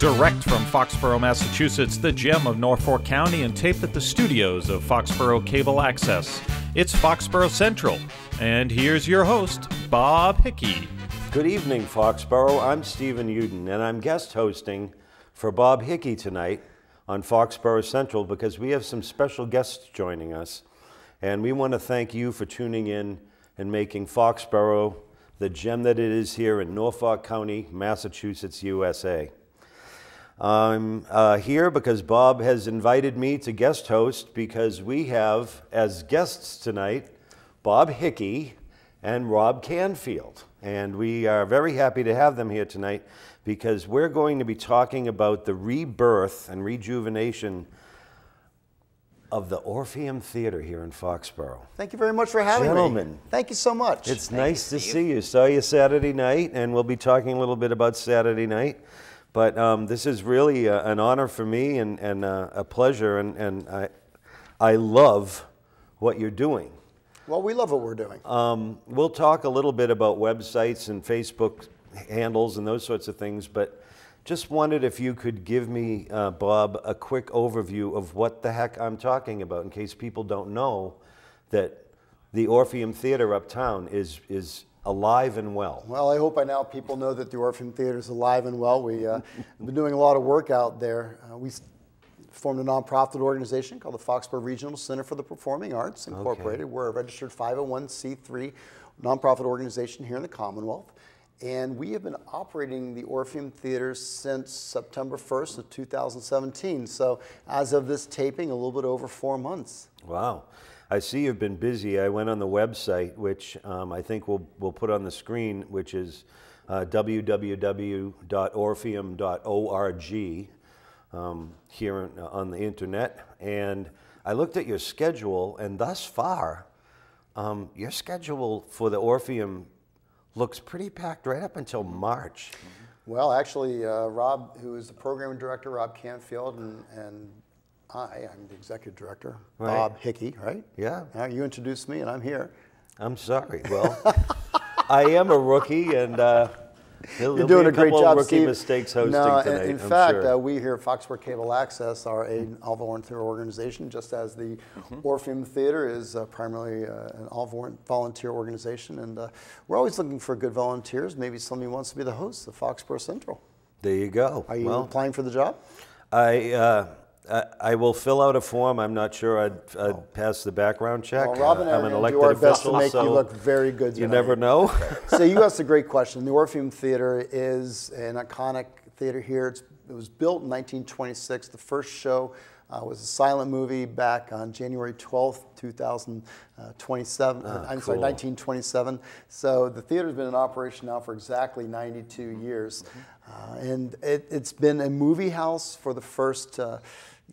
Direct from Foxborough, Massachusetts, the gem of Norfolk County, and taped at the studios of Foxborough Cable Access. It's Foxborough Central. And here's your host, Bob Hickey. Good evening, Foxborough. I'm Stephen Uden, and I'm guest hosting for Bob Hickey tonight on Foxborough Central because we have some special guests joining us. And we want to thank you for tuning in and making Foxborough the gem that it is here in Norfolk County, Massachusetts, USA. I'm uh, here because Bob has invited me to guest host because we have, as guests tonight, Bob Hickey and Rob Canfield. And we are very happy to have them here tonight because we're going to be talking about the rebirth and rejuvenation of the Orpheum Theater here in Foxborough. Thank you very much for having Gentlemen, me. Thank you so much. It's nice to see you. Saw you Saturday night, and we'll be talking a little bit about Saturday night. But um, this is really a, an honor for me and, and uh, a pleasure, and, and I, I love what you're doing. well, we love what we're doing. Um, we'll talk a little bit about websites and Facebook handles and those sorts of things, but just wondered if you could give me, uh, Bob, a quick overview of what the heck I'm talking about in case people don't know that the Orpheum Theater uptown is, is alive and well. well, I hope by now people know that the Orpheum Theater is alive and well. We, uh, have been doing a lot of work out there. Uh, we formed a nonprofit organization called the Foxborough Regional Center for the Performing Arts Incorporated. We're a registered 501c3 nonprofit organization here in the Commonwealth. And we have been operating the Orpheum Theater since September 1st of 2017. So as of this taping, a little bit over four months. Wow. I see you've been busy. I went on the website, which um, I think we'll, we'll put on the screen, which is uh, www.orpheum.org um, here on, the internet. And I looked at your schedule, and thus far, um, your schedule for the Orpheum looks pretty packed right up until March. Well, actually, uh, Rob, who is the program director, Rob Canfield, and, and I, I'm the executive director, Right. Bob Hickey, right? Yeah. Now you introduced me, and I'm here. I'm sorry. Well, I am a rookie, and uh, there'll, You're doing be a great job, rookie Steve. mistakes hosting no, in- tonight. In, I'm fact, sure. uh, we here at Foxborough Cable Access are an all volunteer organization, just as the Mm-hmm. Orpheum Theater is uh, primarily uh, an all volunteer organization, and uh, we're always looking for good volunteers. Maybe somebody wants to be the host of Foxborough Central. there you go. Are you well, applying for the job? I, uh, I I will fill out a form. I'm not sure I'd, I'd pass the background check. Well, Rob and I I'm an elected do our best official, to make so you look very good You tonight. never know. so you asked a great question. The Orpheum Theater is an iconic theater here. It's, it was built in 1926. The first show uh, was a silent movie back on January 12th, 2027. I'm sorry, Ah, 1927. So the theater's been in operation now for exactly 92 years. Uh, and it, it's been a movie house for the first uh,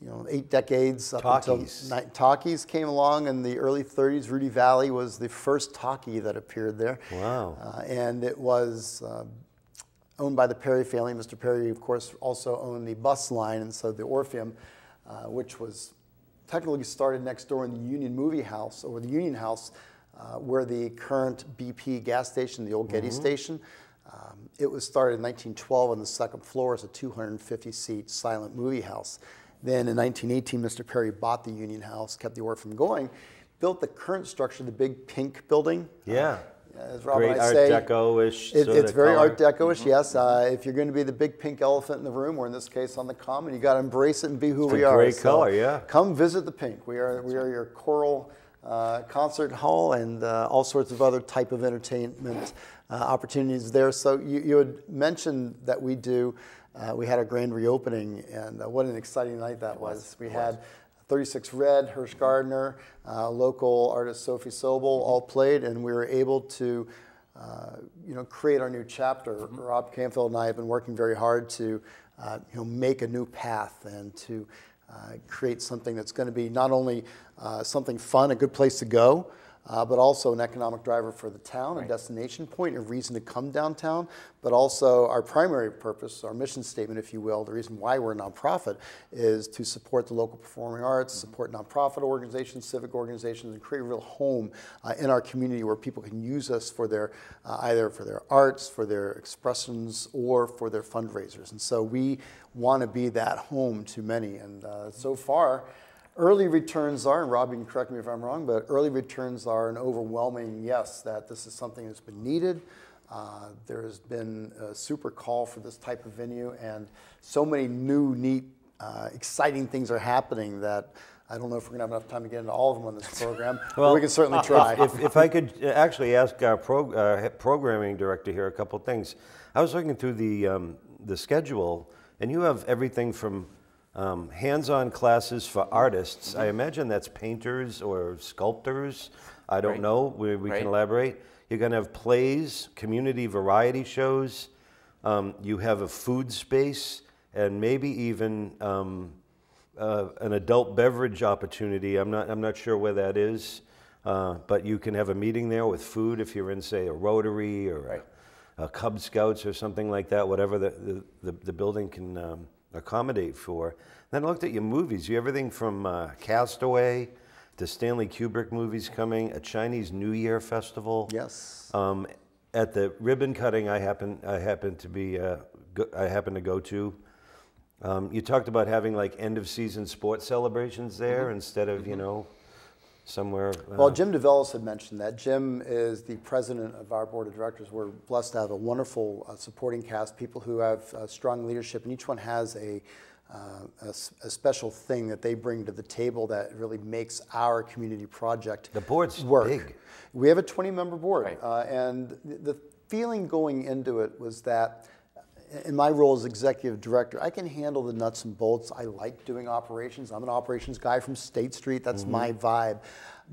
you know, eight decades up Talkies. until Talkies came along in the early 30s. Rudy Vallée was the first talkie that appeared there. Wow. Uh, and it was uh, owned by the Perry family. Mr. Perry, of course, also owned the bus line, and so the Orpheum, uh, which was technically started next door in the Union Movie House, or the Union House, uh, where the current BP gas station, the old Getty station, um, it was started in 1912 on the second floor as a 250-seat silent movie house. Then in 1918, Mr. Perry bought the Union House, kept the Orpheum going, built the current structure, the big pink building. yeah. As Rob Great and I Art say, Deco-ish it- it's very color. Art Deco-ish, yes. Uh, if you're going to be the big pink elephant in the room, or in this case on the common, you got to embrace it and be who It's a we are. great color, yeah. Come visit the pink. We are we are your choral uh, concert hall and uh, all sorts of other type of entertainment uh, opportunities there. So you, you had mentioned that we do. Uh, we had a grand reopening, and uh, what an exciting night that was. We had 36 Red, Hirsch Gardner, uh, local artist Sophie Sobel all played, and we were able to, uh, you know, create our new chapter. Rob Canfield and I have been working very hard to, uh, you know, make a new path and to uh, create something that's going to be not only uh, something fun, a good place to go, uh, but also an economic driver for the town, a destination point, a reason to come downtown, but also our primary purpose, our mission statement, if you will, the reason why we're a nonprofit is to support the local performing arts, support nonprofit organizations, civic organizations, and create a real home uh, in our community where people can use us for their uh, either for their arts, for their expressions, or for their fundraisers. And so we want to be that home to many. And uh, so far, early returns are, and Rob, you can correct me if I'm wrong, but early returns are an overwhelming yes that this is something that's been needed. Uh, there has been a super call for this type of venue, and so many new, neat, uh, exciting things are happening that I don't know if we're going to have enough time to get into all of them on this program, but we can certainly try. If, if I could actually ask our pro, uh, programming director here a couple things. I was looking through the, um, the schedule, and you have everything from um, hands-on classes for artists. I imagine that's painters or sculptors. I don't Right. know. We, we Right. can elaborate. You're going to have plays, community variety shows. Um, you have a food space, and maybe even um, uh, an adult beverage opportunity. I'm not, I'm not sure where that is, uh, but you can have a meeting there with food if you're in, say, a Rotary or a Cub Scouts or something like that, whatever the, the, the, the building can um, accommodate for. Then I looked at your movies. You have everything from uh, Castaway to Stanley Kubrick movies coming, a Chinese New Year festival. yes. Um, at the ribbon cutting, I happen I happen to be uh, go, I happen to go to. Um, you talked about having like end of season sports celebrations there instead of you know somewhere. Uh, Well, Jim DeVellis had mentioned that. Jim is the president of our board of directors. We're blessed to have a wonderful uh, supporting cast, people who have uh, strong leadership, and each one has a, uh, a a special thing that they bring to the table that really makes our community project The board's work. big. We have a 20-member board, Right. uh, and th- the feeling going into it was that in my role as executive director, I can handle the nuts and bolts. I like doing operations. I'm an operations guy from State Street. That's my vibe.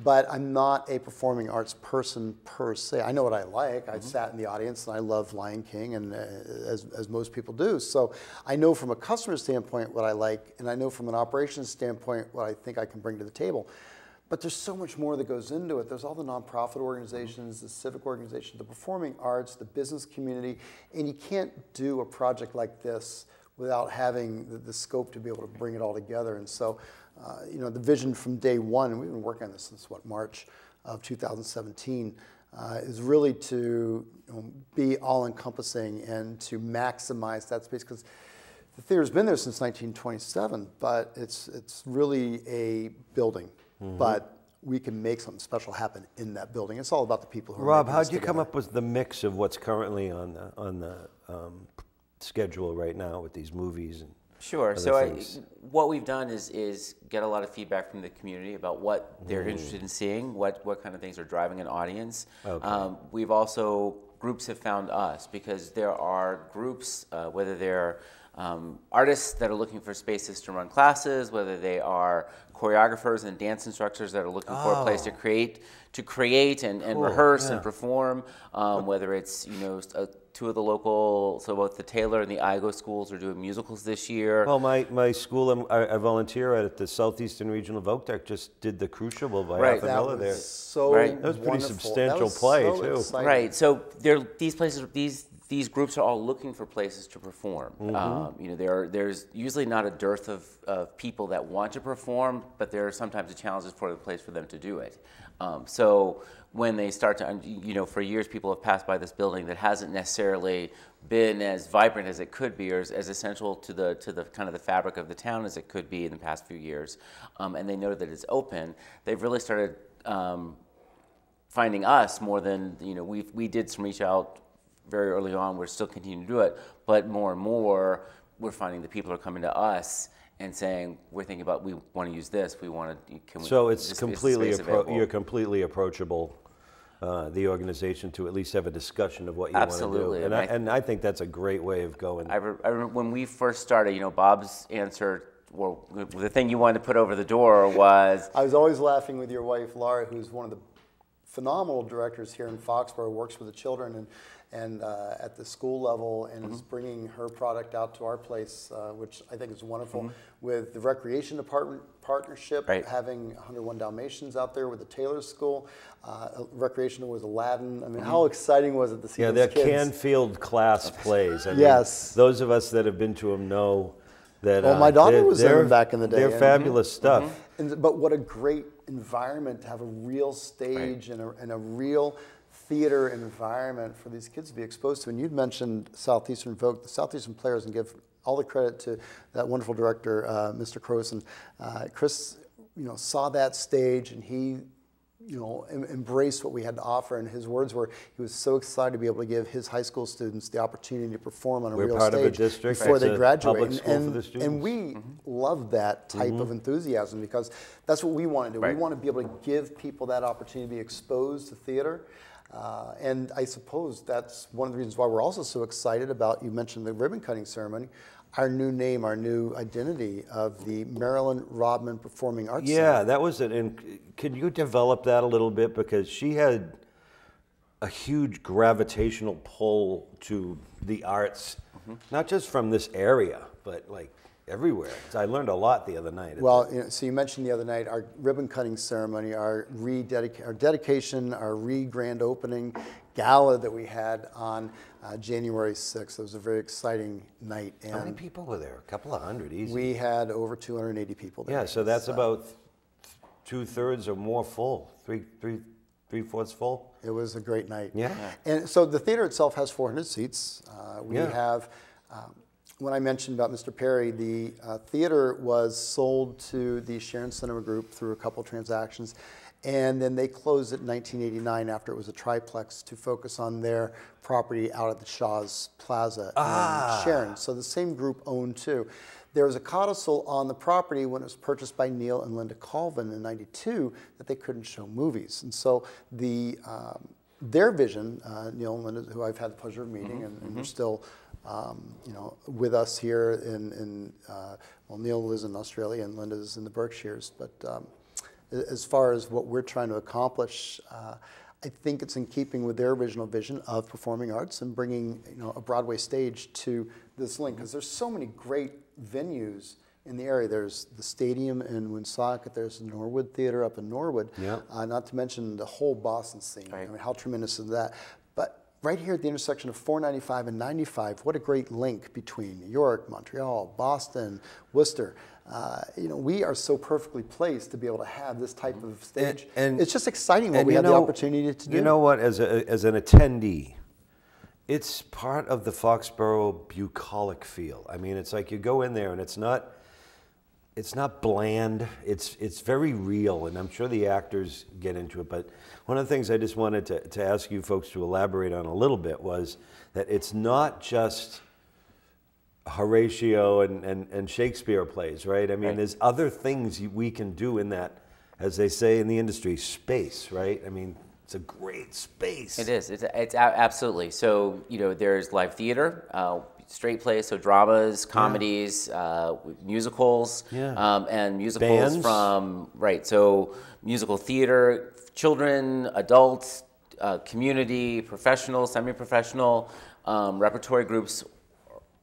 But I'm not a performing arts person per se. I know what I like. I sat in the audience and I love Lion King, and uh, as, as most people do. So I know from a customer standpoint what I like, and I know from an operations standpoint what I think I can bring to the table. But there's so much more that goes into it. There's all the nonprofit organizations, the civic organizations, the performing arts, the business community, and you can't do a project like this without having the, the scope to be able to bring it all together. And so, uh, you know, the vision from day one, and we've been working on this since what March of 2017, uh, is really to you know, be all-encompassing and to maximize that space because the theater's been there since 1927, but it's it's really a building. Mm-hmm. But we can make something special happen in that building. It's all about the people who are Rob, how'd this you come up with the mix of what's currently on the on the um, schedule right now with these movies? And Sure. other So I, what we've done is is get a lot of feedback from the community about what they're interested in seeing, what what kind of things are driving an audience. Okay. Um, we've also groups have found us because there are groups, uh, whether they're um, artists that are looking for spaces to run classes, whether they are choreographers and dance instructors that are looking for a place to create to create and, and Cool, rehearse yeah. and perform. Um, whether it's you know s- uh, two of the local, so both the Taylor and the IGO schools are doing musicals this year. Well, my, my school, um, I, I volunteer at the Southeastern Regional Voc just did the Crucible by Right. Arthur Miller there. so Right. That was pretty wonderful. substantial That was play, so too. exciting. Right. So there, these places, these these groups are all looking for places to perform. Mm-hmm. Um, you know, there are, there's usually not a dearth of, of people that want to perform, but there are sometimes the challenges for the place for them to do it. Um, so when they start to, you know, for years people have passed by this building that hasn't necessarily been as vibrant as it could be, or as, as essential to the to the kind of the fabric of the town as it could be in the past few years, um, and they know that it's open. They've really started. Um, finding us more than you know we we did some reach out very early on we're still continuing to do it but more and more we're finding that people are coming to us and saying we're thinking about we want to use this we want to can we, So it's this- is completely, space appro- you're completely approachable, uh, the organization, to at least have a discussion of what you want to do. Absolutely, And and I, I- and I think that's a great way of going. I, re- I remember when we first started you know Bob's answer well the thing you wanted to put over the door was I was always laughing with your wife, Laura, who's one of the phenomenal directors here in Foxborough, works with the children and, and uh, at the school level and is bringing her product out to our place, uh, which I think is wonderful. With the recreation department partnership, Right. having 101 Dalmatians out there with the Taylor School, uh, recreation with Aladdin. I mean, how exciting was it to see Yeah, they're kids? Canfield class plays. I mean, Yes. those of us that have been to them know that. Well, uh, my daughter was there back in the day, They're and- fabulous stuff. And, but what a great environment to have a real stage and, a, and a real theater environment for these kids to be exposed to. And you'd mentioned Southeastern Folk, the Southeastern players, and give all the credit to that wonderful director, uh, Mr. Croson. Uh, Chris, you know, saw that stage and he you know, em- embraced what we had to offer. And his words were, he was so excited to be able to give his high school students the opportunity to perform on a We're real part of a stage district before they graduate. And- and, and we love that type of enthusiasm because that's what we want to do. Right. We want to be able to give people that opportunity to be exposed to theater. Uh, and I suppose that's one of the reasons why we're also so excited about, you mentioned the ribbon cutting ceremony, our new name, our new identity of the Marilyn Rodman Performing Arts Center. Yeah, that was it. And c- could you develop that a little bit because she had a huge gravitational pull to the arts, Mm-hmm. not just from this area, but like everywhere. So I learned a lot the other night. Well, you know, so you mentioned the other night our ribbon cutting ceremony, our rededic- our dedication, our re-grand opening gala that we had on uh, January 6th. It was a very exciting night, the- How many people were there? A couple of hundred, easy. we had over 280 people there. yeah, so that's about two thirds or more full, three, three, three fourths full. It was a great night. Yeah. And so the theater itself has 400 seats. Uh, we Yeah. have, um, when I mentioned about Mr. Perry, the uh, theater was sold to the Sharon Cinema Group through a couple transactions. And then they closed it in 1989 after it was a triplex to focus on their property out at the Shaw's Plaza in Sharon. So the same group owned two. There was a codicil on the property when it was purchased by Neil and Linda Colvin in '92 that they couldn't show movies, and so the um, their vision, uh, Neil and Linda, who I've had the pleasure of meeting, and, and they're still, um, you know, with us here in, in uh, well, Neil lives in Australia and Linda's in the Berkshires, but um, as far as what we're trying to accomplish. Uh, I think it's in keeping with their original vision of performing arts and bringing you know a Broadway stage to this link because there's so many great venues in the area. There's the stadium in Woonsocket. There's the Norwood Theater up in Norwood. Yeah. Uh, not to mention the whole Boston scene. Right. I mean, how tremendous is that? But right here at the intersection of 495 and 95, what a great link between New York, Montreal, Boston, Worcester. Uh, you know, we are so perfectly placed to be able to have this type of stage. and- it's just exciting what we have the opportunity to do. You know what? As, a, as an attendee, it's part of the Foxborough bucolic feel. I mean, it's like you go in there and it's not, it's not bland. It's it's very real, and I'm sure the actors get into it. But one of the things I just wanted to, to ask you folks to elaborate on a little bit was that it's not just Horatio and, and, and Shakespeare plays, right? I mean, Right. there's other things we can do in that, as they say in the industry, space, right? I mean, it's a great space. It is. It's, it's absolutely. So you know, there's live theater, uh, straight plays, so dramas, comedies, uh, musicals, Yeah. um, and musicals Bands. from right. So musical theater, children, adults, uh, community, professional, semi-professional, um, repertory groups.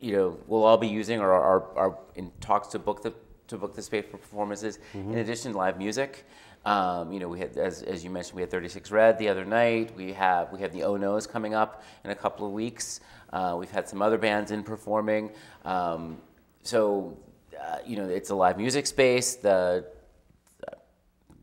You know, we'll all be using or are, are in talks to book the to book the space for performances. In addition, live music. Um, you know, we had, as, as you mentioned, we had 36 Red the other night. We have we have the Oh No's coming up in a couple of weeks. Uh, we've had some other bands in performing. Um, so, uh, you know, it's a live music space. The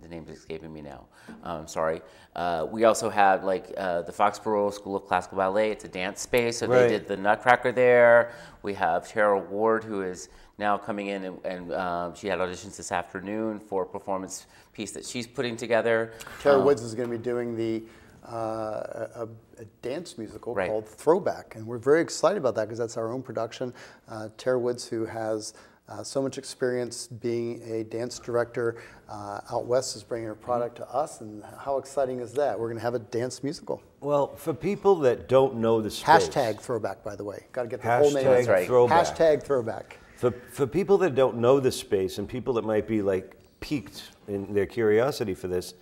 the name's escaping me now. Um, sorry. Uh, we also have like uh, the Foxborough School of Classical Ballet. It's a dance space, so Right. they did the Nutcracker there. We have Cheryl Ward, who is now coming in, and, and um, she had auditions this afternoon for a performance piece that she's putting together. Tara Woods is going to be doing the uh, a, a dance musical Right. called Throwback, and we're very excited about that because that's our own production. Uh, Tara Woods, who has uh, so much experience being a dance director uh, out west, is bringing her product to us, and how exciting is that? We're going to have a dance musical. Well, for people that don't know the space, Hashtag Throwback, by the way. Got to get the whole name. Hashtag That's right. throwback. Hashtag Throwback. For, for people that don't know the space and people that might be like piqued in their curiosity for this,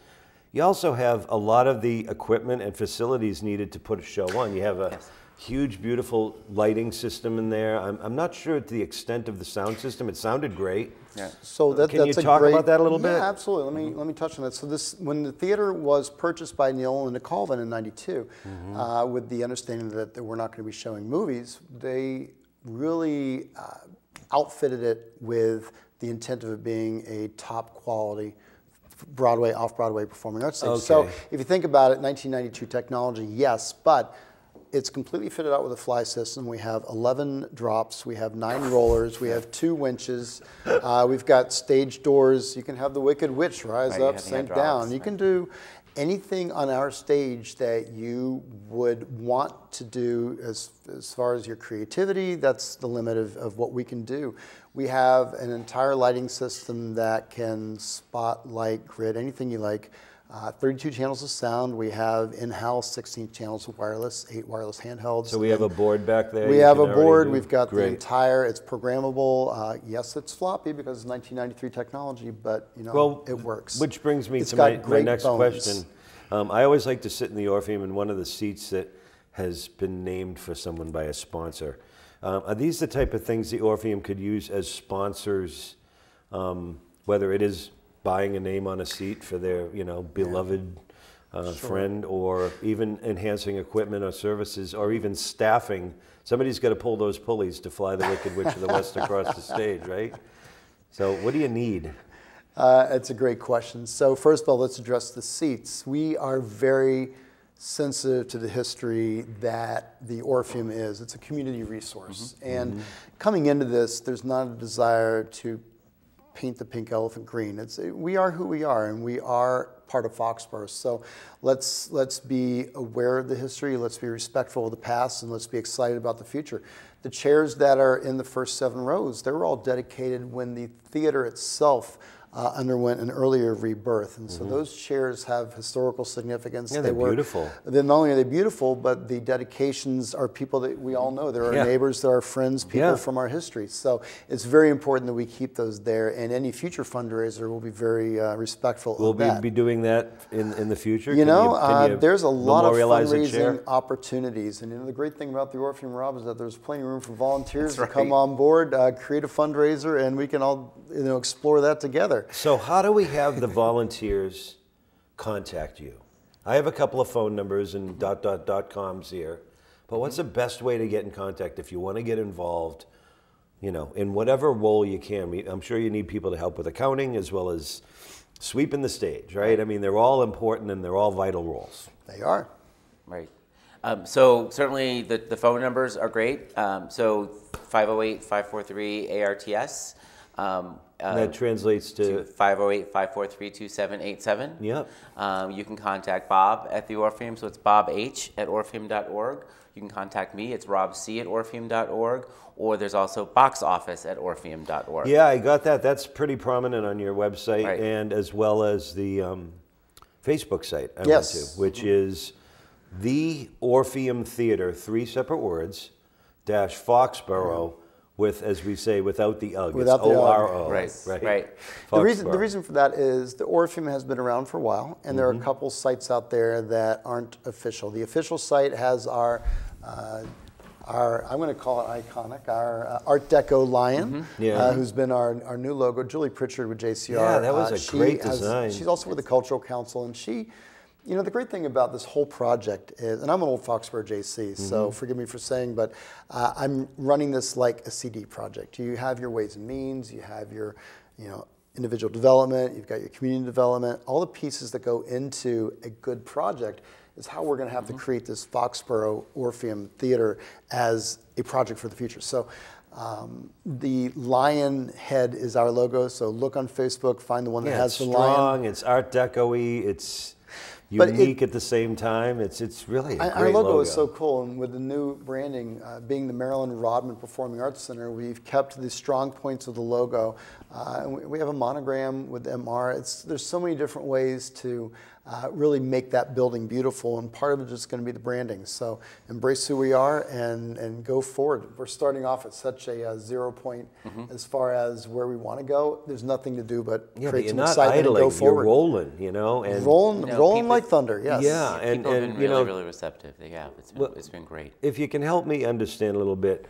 you also have a lot of the equipment and facilities needed to put a show on. You have a Yes. Huge, beautiful lighting system in there. I'm, I'm not sure at the extent of the sound system. It sounded great. Yeah. So that, Can you that's a talk great, about that a little yeah, bit? absolutely. Let me let me touch on that. So this, when the theater was purchased by Neil and Nicole in '92, Mm-hmm. uh, with the understanding that they were not going to be showing movies, they really uh, outfitted it with the intent of it being a top quality Broadway, off-Broadway performing arts stage. So if you think about it, 1992 technology, yes, but it's completely fitted out with a fly system. We have 11 drops, we have nine rollers, we have two winches, uh, we've got stage doors. You can have the Wicked Witch rise Right, up, sink down. You can do anything on our stage that you would want to do as, as far as your creativity. That's the limit of, of what we can do. We have an entire lighting system that can spotlight, grid, anything you like. Uh, 32 channels of sound. We have in-house 16 channels of wireless, eight wireless handhelds. So we have a board back there. We have a board. We've got the entire. It's programmable. Uh, yes, it's floppy because it's 1993 technology, but you know Well, it works. Which brings me It's to my, my next bones. question. Um, I always like to sit in the Orpheum in one of the seats that has been named for someone by a sponsor. Um, are these the type of things the Orpheum could use as sponsors, um, whether it is buying a name on a seat for their, you know, beloved uh, friend, or even enhancing equipment or services, or even staffing? Somebody's got to pull those pulleys to fly the Wicked Witch of the West across the stage, right? So, what do you need? Uh, it's a great question. So first of all, let's address the seats. We are very sensitive to the history that the Orpheum is. It's a community resource. And coming into this, there's not a desire to paint the pink elephant green. It's, we are who we are, and we are part of Foxborough. So let's, let's be aware of the history, let's be respectful of the past, and let's be excited about the future. The chairs that are in the first seven rows, they were all dedicated when the theater itself uh, underwent an earlier rebirth. And so those chairs have historical significance. Mm-hmm. Yeah, they're were- beautiful. Then not only are they beautiful, but the dedications are people that we all know. They're our Yeah. neighbors, they're our friends, people Yeah. from our history. So it's very important that we keep those there. And any future fundraiser will be very uh, respectful We'll of be, that. be doing that in, in the future. You Can know, can uh, you there's a lot of fundraising opportunities, and you know the great thing about the Orpheum Rob is that there's plenty of room for volunteers to come on board, uh, create a fundraiser, and we can all you know explore that together. So how do we have the volunteers contact you? I have a couple of phone numbers and dot dot dot coms here, but what's the best way to get in contact if you want to get involved? You know, in whatever role you can. I'm sure you need people to help with accounting as well as sweeping the stage, right? I mean, they're all important and they're all vital roles. They are. Right. Um, so certainly the, the phone numbers are great. Um, so 508-543-ARTS. Um, uh, that translates to to 508-543-2787. Yep. Um, you can contact Bob at the Orpheum, so it's Bob H at orpheum.org. You can contact me, it's Rob C at orpheum.org, or there's also box office at orpheum.org. Yeah, I got that. That's pretty prominent on your website Right. and as well as the um, Facebook site I Yes. went to, which is the Orpheum Theater, three separate words, dash Foxborough, with, as we say, without the ug. Without it's the ug. O-R-O. Right, right. right. The reason, the reason for that is the Orpheum has been around for a while, and there are a couple sites out there that aren't official. The official site has our, uh, our I'm going to call it iconic, our uh, Art Deco lion, Yeah. uh, who's been our, our new logo. Julie Pritchard with JCR. Yeah, that was uh, a great has- design. she's also with the Cultural Council, and she. You know, the great thing about this whole project is, and I'm an old Foxborough JC, so forgive me for saying, but uh, I'm running this like a CD project. You have your ways and means, you have your, you know, individual development, you've got your community development, all the pieces that go into a good project is how we're going to have to create this Foxborough Orpheum Theater as a project for the future. So um, the lion head is our logo, so look on Facebook, find the one that has it's the lion. strong, it's Art Deco-y, it's But it- unique at the same time. It's, it's really a great Our logo, is so cool, and with the new branding, uh, being the Marilyn Rodman Performing Arts Center, we've kept the strong points of the logo. Uh, and we, we have a monogram with MR. It's, there's so many different ways to uh, really make that building beautiful. And part of it is going to be the branding. So embrace who we are and, and go forward. We're starting off at such a uh, zero point Mm-hmm. as far as where we want to go. There's nothing to do but Yeah, but create you're some not excitement idling. and go forward. You're rolling, you know, and rolling, No, rolling people- like thunder. Yes. Yeah, and- People have and, been you really, know- really receptive. They have. It's been, Well- it's been great. if you can help me understand a little bit,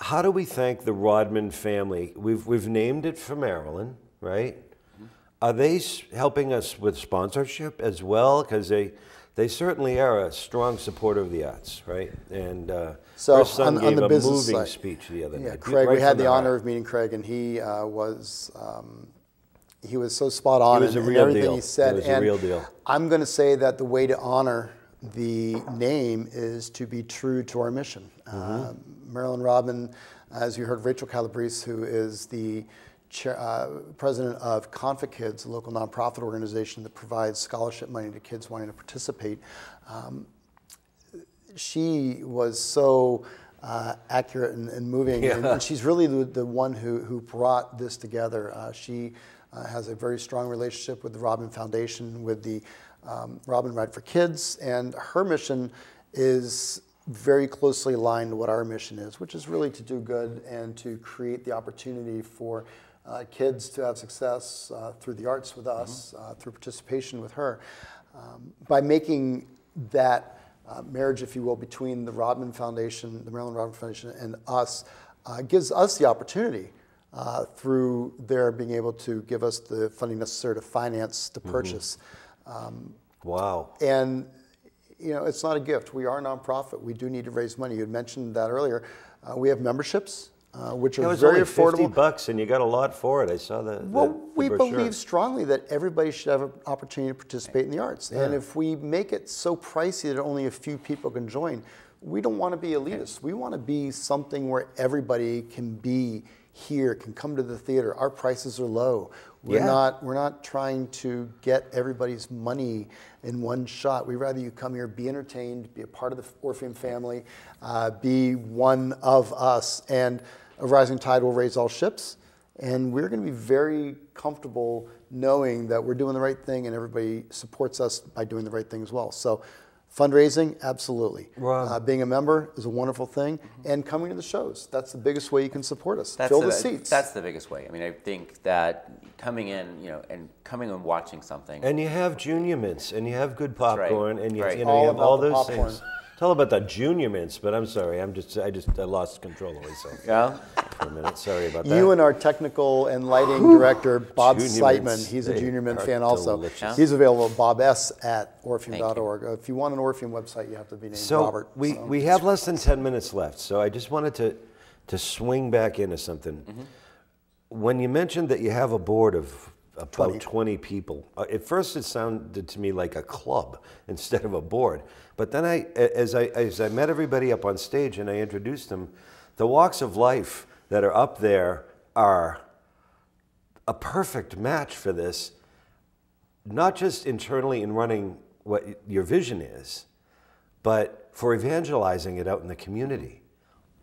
how do we thank the Rodman family? We've we've named it for Marilyn, right? Mm-hmm. Are they helping us with sponsorship as well? Because they they certainly are a strong supporter of the arts, right? And uh, So her son on, on gave the a business moving side, speech the other yeah, night. Craig, right we had from the honor of meeting Craig, and he uh, was um, he was so spot on He was in, a real everything deal. he said. He was a real deal. I'm going to say that the way to honor the name is to be true to our mission. Mm-hmm. Uh, Marilyn Rodman, as you heard, Rachel Calabrese, who is the chair, uh, president of Confit Kids, a local nonprofit organization that provides scholarship money to kids wanting to participate. Um, she was so uh, accurate and, and moving, and, Yeah. and she's really the, the one who, who brought this together. Uh, she uh, has a very strong relationship with the Rodman Foundation, with the um, Rodman Ride for Kids, and her mission is very closely aligned to what our mission is, which is really to do good and to create the opportunity for uh, kids to have success uh, through the arts with us, uh, through participation with her. Um, by making that uh, marriage, if you will, between the Rodman Foundation, the Marilyn Rodman Foundation, and us uh, gives us the opportunity uh, through their being able to give us the funding necessary to finance the purchase. Um, Wow. and you know, it's not a gift. We are a nonprofit. We do need to raise money. You had mentioned that earlier. Uh, we have memberships, uh, which It are was very only fifty affordable. bucks, and you got a lot for it. I saw the. the- Well, the we brochure. believe strongly that everybody should have an opportunity to participate in the arts. And if we make it so pricey that only a few people can join, we don't want to be elitist. We want to be something where everybody can be here, can come to the theater. Our prices are low. We're Yeah. not we're not trying to get everybody's money in one shot. We'd rather you come here, be entertained, be a part of the Orpheum family, uh, be one of us, and a rising tide will raise all ships. And we're going to be very comfortable knowing that we're doing the right thing and everybody supports us by doing the right thing as well. So, fundraising, absolutely. Wow. Uh, being a member is a wonderful thing. And coming to the shows, that's the biggest way you can support us. That's Fill the, the seats. That's the biggest way. I mean, I think that coming in, you know, and coming and watching something. And you have junior mints, and you have good right. popcorn, and you, Right. you know All you have all those popcorn. things. Tell about the junior mints, but I'm sorry, I'm just I just I lost control of myself yeah. for a minute. Sorry about that. You and our technical and lighting director, Bob Junior Siteman, mints, he's a Junior Mint are fan also. delicious. He's available at Bob S at Thank orpheum.org. If you want an Orpheum website, you have to be named so Robert. we so. we have less than ten minutes left, so I just wanted to to swing back into something. Mm-hmm. When you mentioned that you have a board of about 20. 20, people, uh, at first it sounded to me like a club instead of a board. But then I, as I, as I met everybody up on stage and I introduced them, the walks of life that are up there are a perfect match for this, not just internally in running what your vision is, but for evangelizing it out in the community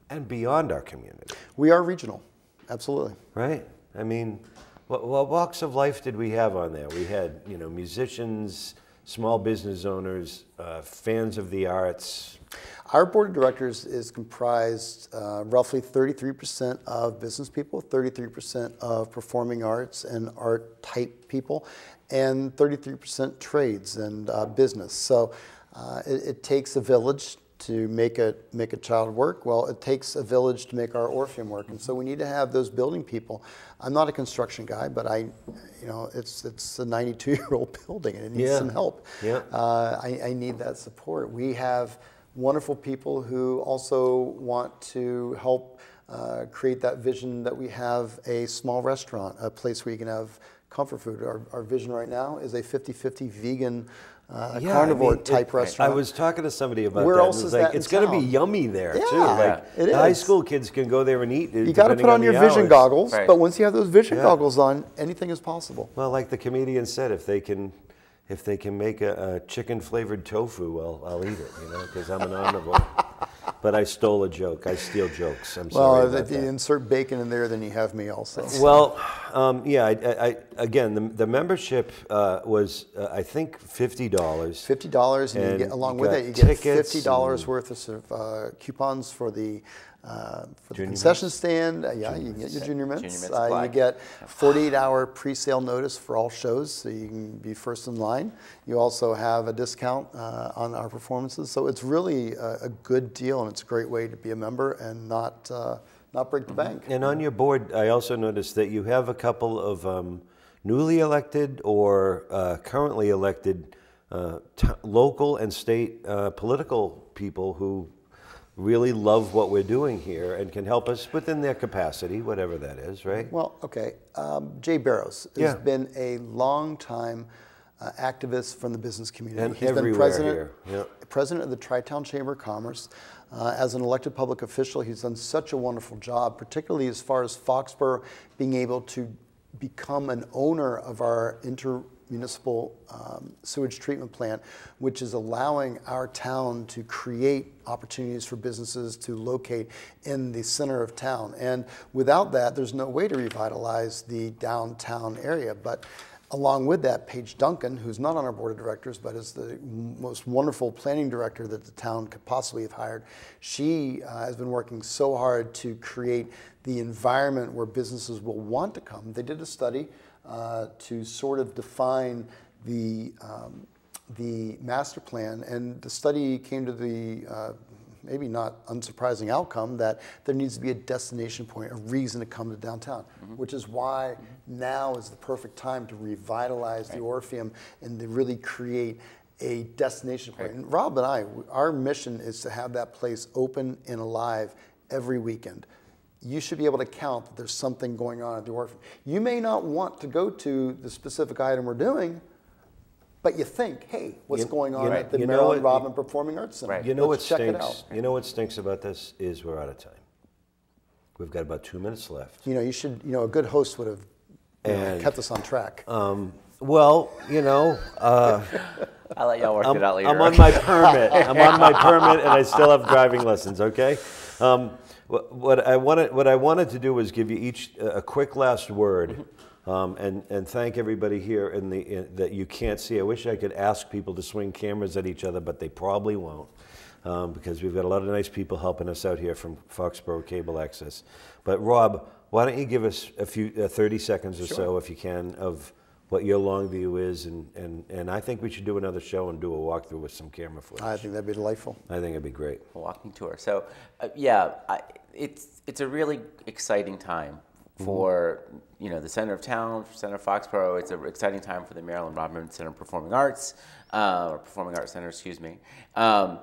and beyond our community, we are regional, absolutely. right? I mean, what, what walks of life did we have on there? We had, you know, musicians, small business owners, uh, fans of the arts. Our board of directors is comprised uh, roughly 33% of business people, 33% of performing arts and art type people, and 33% trades and uh, business. So uh, it, it takes a village to make a make a child work. Well, it takes a village to make our Orpheum work, and so we need to have those building people. I'm not a construction guy, but I, you know, it's it's a 92 year old building and it needs Yeah. some help. Yeah. Uh, I, I need that support. We have wonderful people who also want to help uh, create that vision that we have a small restaurant, a place where you can have comfort food. Our, our vision right now is a 50 50 vegan uh, Yeah, I carnivore mean, it- type restaurant. I was talking to somebody about Where that. else is it's like, that it's going to be yummy there too. Yeah, Like it the high school kids can go there and eat. you got to put on your vision goggles, Right. but once you have those vision Yeah. goggles on, anything is possible. Well, like the comedian said, if they can, if they can make a, a chicken flavored tofu, well, I'll eat it. You know, because I'm an omnivore. But I stole a joke. I steal jokes. I'm Well, sorry if you that. insert bacon in there, then you have me also. Well, um, yeah. I, I, I, again, the, the membership uh, was uh, I think fifty dollars. Fifty dollars, and, you And get along with it, you get fifty dollars worth of of, uh, coupons for the uh, for the Junior concession stand. Uh, yeah, you can get your junior mints. Junior mints Uh, you get forty-eight hour pre-sale notice for all shows, so you can be first in line. You also have a discount uh, on our performances, so it's really a, a good deal, and it's a great way to be a member and not uh, not break the bank. And on your board, I also noticed that you have a couple of um, newly elected or uh, currently elected uh, t- local and state uh, political people who really love what we're doing here and can help us within their capacity, whatever that is, right? Well, okay. Um, Jay Barrows has Yeah. been a long time uh, activist from the business community. And He's been president, yeah. president of the Tri-Town Chamber of Commerce. Uh, as an elected public official, he's done such a wonderful job, particularly as far as Foxborough being able to become an owner of our intermunicipal um, sewage treatment plant, which is allowing our town to create opportunities for businesses to locate in the center of town. And without that, there's no way to revitalize the downtown area. But along with that, Paige Duncan, who's not on our board of directors, but is the most wonderful planning director that the town could possibly have hired, she uh, has been working so hard to create the environment where businesses will want to come. They did a study uh, to sort of define the um, the master plan, and the study came to the uh, maybe not unsurprising outcome that there needs to be a destination point, a reason to come to downtown, mm-hmm. which is why now is the perfect time to revitalize the Orpheum and to really create a destination point. And Rob and I, our mission is to have that place open and alive every weekend. You should be able to count that there's something going on at the Orpheum. You may not want to go to the specific item we're doing, but you think, hey, what's You- going on you know- at the you Maryland what- Robin Performing Arts Center? Right. You know what Let's check it stinks? out. You know what stinks about this is we're out of time. We've got about two minutes left. You know, you should. You know, a good host would have you know, And- kept us on track. Um, well, you know, uh, I'll let y'all work I'm, it out later. I'm on my permit. I'm on my permit, and I still have driving lessons. Okay. Um, what, what I wanted, what I wanted to do was give you each a a quick last word, um, and and thank everybody here in the in, that you can't see. I wish I could ask people to swing cameras at each other, but they probably won't. Um, because we've got a lot of nice people helping us out here from Foxborough Cable Access. But Rob, why don't you give us a few, uh, 30 seconds or so, if you can, of what your long view is, and, and, and I think we should do another show and do a walkthrough with some camera footage. I think that'd be delightful. I think it'd be great. a walking tour. So, uh, yeah, I, it's it's a really exciting time for you know the center of town, for Center of Foxborough. It's an exciting time for the Marilyn Rodman Center of Performing Arts, uh, or Performing Arts Center, excuse me. Um,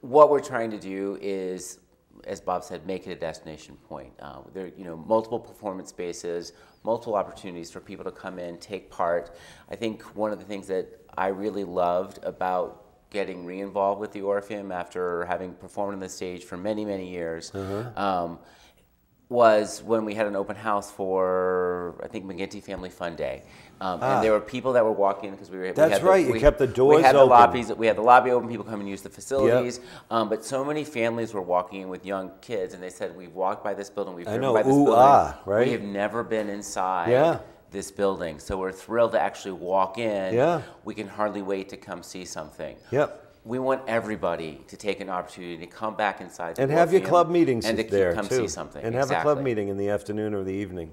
what we're trying to do is, as Bob said, make it a destination point. Uh, there, you know, multiple performance spaces, multiple opportunities for people to come in, take part. I think one of the things that I really loved about getting re-involved with the Orpheum after having performed on the stage for many, many years. Um, was when we had an open house for I think McGinty Family Fun Day, um, and there were people that were walking because we were. we That's had the- right, you we- kept the We doors had the open. lobbies. We had the lobby open. People come and use the facilities. Um, but so many families were walking in with young kids, and they said, "We've walked by this building. We've driven know, by this ooh, building. ah, right? We have never been inside." Yeah. This building, so we're thrilled to actually walk in. Yeah. We can hardly wait to come see something. Yep. We want everybody to take an opportunity to come back inside the And have your club meetings and to there come too. see something. And have a club meeting in the afternoon or the evening.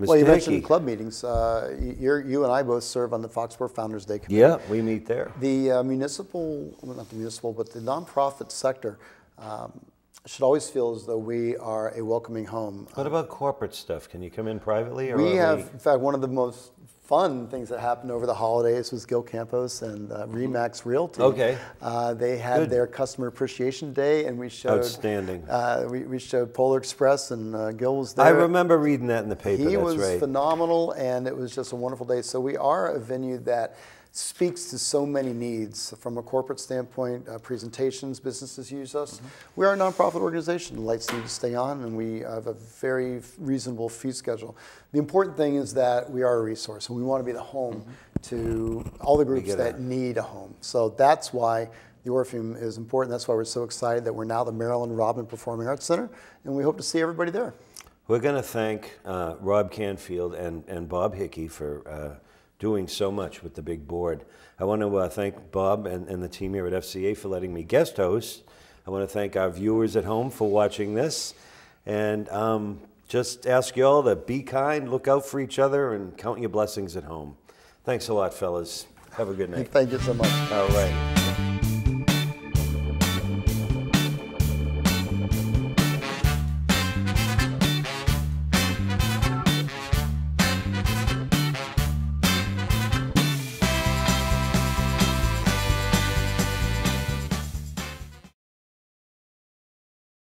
Mr. Well, you mentioned Hickey. club meetings. Uh, you're, you and I both serve on the Foxborough Founders Day Committee. Yeah, we meet there. The uh, municipal, well, not the municipal, but the nonprofit sector um, should always feel as though we are a welcoming home. What about corporate stuff? Can you come in privately? Or We are have, in fact, one of the most fun things that happened over the holidays was Gil Campos and uh, Remax Realty. Okay. Uh, they had Good. their customer appreciation day, and we showed Outstanding. Uh, we, we showed Polar Express, and uh, Gil was there. I remember reading that in the paper. He that's was right. phenomenal, and it was just a wonderful day. So we are a venue that speaks to so many needs from a corporate standpoint. Uh, presentations, businesses use us. Mm-hmm. We are a nonprofit organization. The lights need to stay on, and we have a very reasonable fee schedule. The important thing is that we are a resource, and we want to be the home to all the groups that it. need a home. So that's why the Orpheum is important. That's why we're so excited that we're now the Marilyn Rodman Performing Arts Center, and we hope to see everybody there. We're going to thank uh, Rob Canfield and, and Bob Hickey for uh, doing so much with the big board. I want to uh, thank Bob and, and the team here at FCA for letting me guest host. I want to thank our viewers at home for watching this. And um, just ask you all to be kind, look out for each other, and count your blessings at home. Thanks a lot, fellas. Have a good night. Thank you so much. All right.